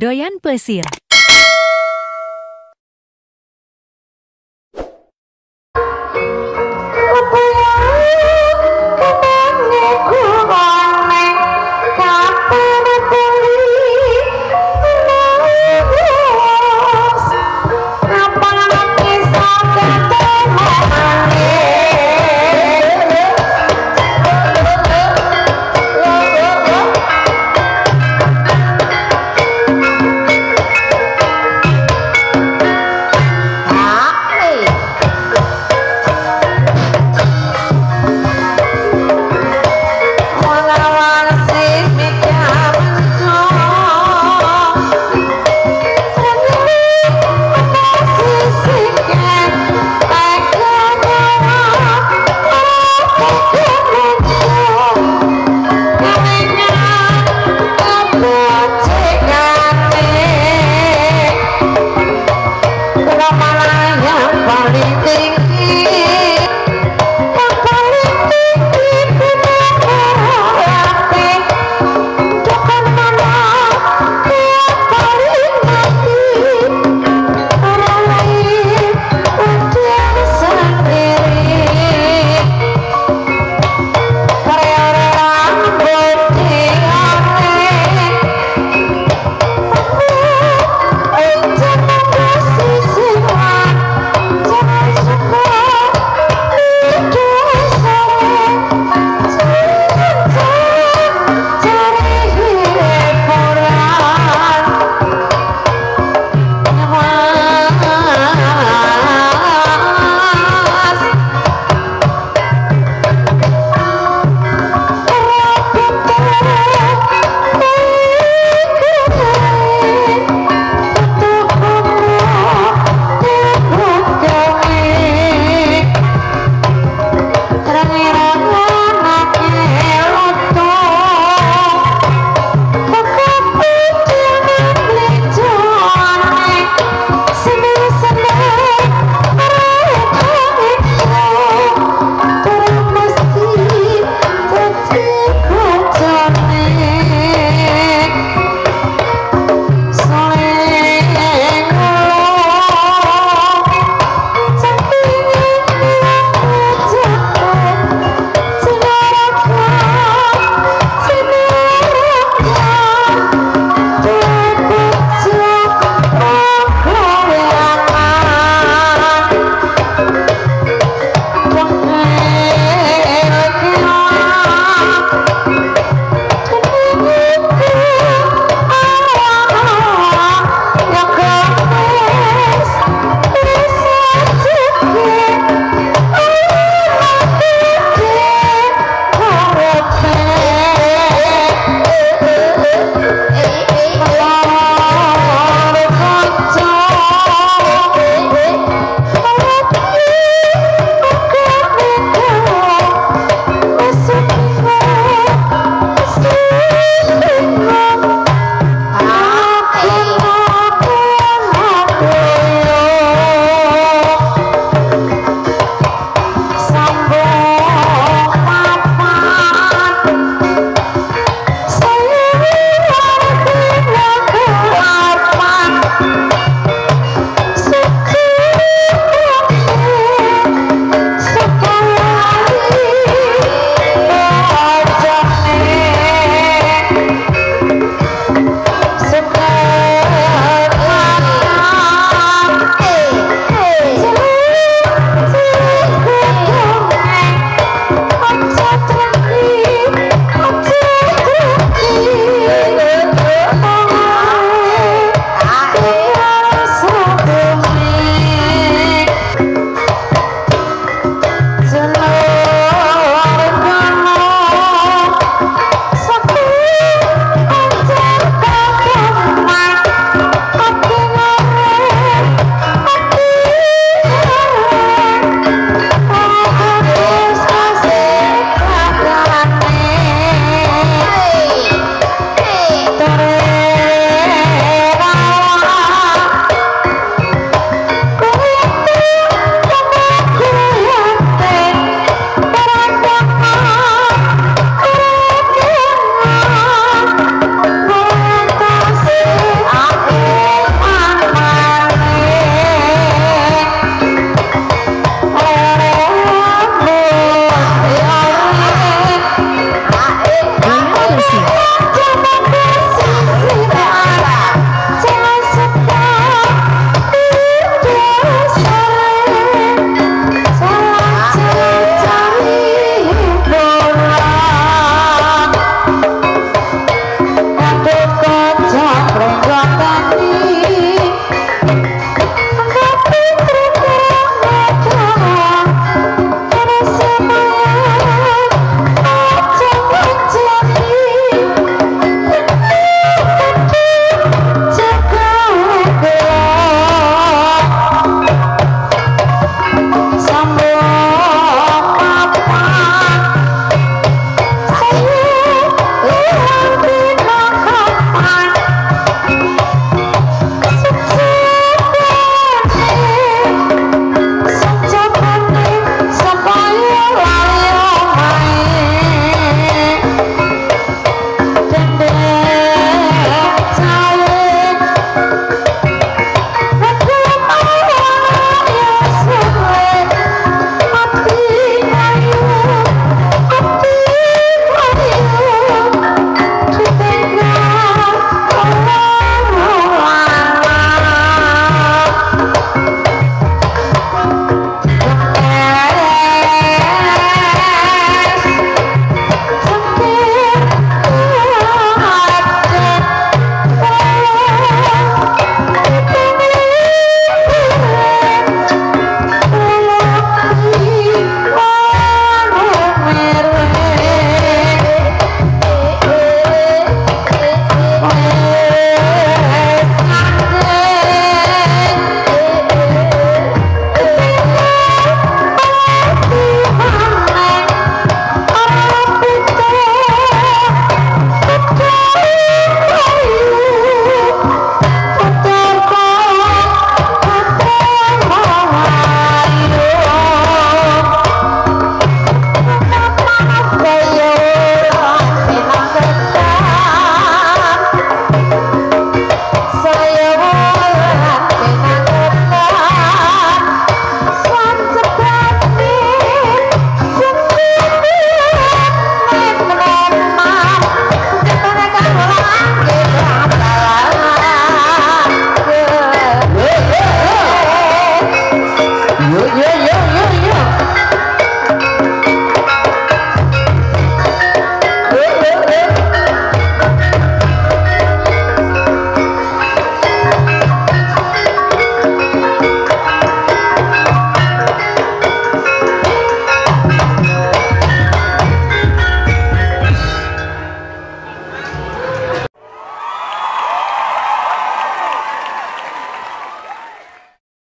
โดยันเปอร์เซีย